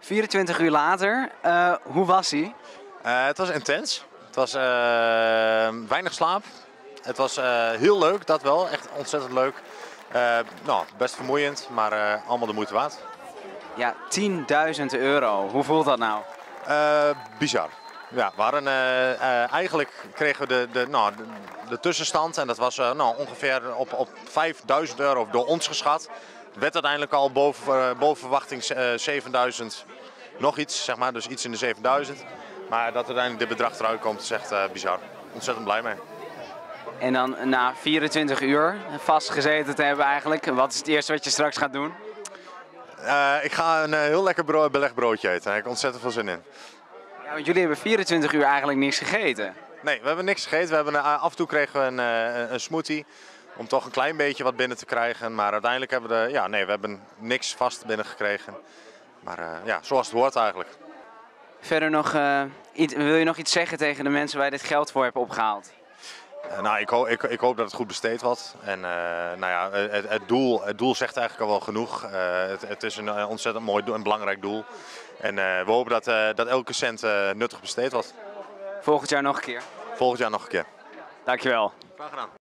24 uur later, eh, hoe was hij? Uh, het was intens. Het was uh, weinig slaap. Het was heel leuk, dat wel. Echt ontzettend leuk. nou, best vermoeiend, maar allemaal de moeite waard. Ja, 10.000 euro. Hoe voelt dat nou? bizar. Ja, we hadden, eigenlijk kregen we de, de, nou, de, de tussenstand en dat was nou, ongeveer op, op 5000 euro door ons geschat. Werd uiteindelijk al boven, boven verwachting 7000 nog iets, zeg maar, dus iets in de 7000. Maar dat uiteindelijk dit bedrag eruit komt, is echt bizar. Ontzettend blij mee. En dan na 24 uur vastgezeten te hebben eigenlijk, wat is het eerste wat je straks gaat doen? Ik ga een heel lekker bro belegbroodje eten. Daar heb ik ontzettend veel zin in. Ja, want jullie hebben 24 uur eigenlijk niks gegeten. Nee, we hebben niks gegeten. We hebben, af en toe kregen we een, een smoothie om toch een klein beetje wat binnen te krijgen. Maar uiteindelijk hebben we, de, ja, nee, we hebben niks vast binnengekregen. Maar uh, ja, zoals het hoort eigenlijk. Verder nog, uh, iets, wil je nog iets zeggen tegen de mensen waar je dit geld voor hebt opgehaald? Uh, nou, ik, ho ik, ik, hoop dat het goed besteed wordt. En nou ja, het, het, doel, het doel zegt eigenlijk al wel genoeg. Het, het, is een ontzettend mooi en belangrijk doel. En we hopen dat, dat elke cent nuttig besteed wordt. Volgend jaar nog een keer? Volgend jaar nog een keer. Dankjewel. Graag gedaan.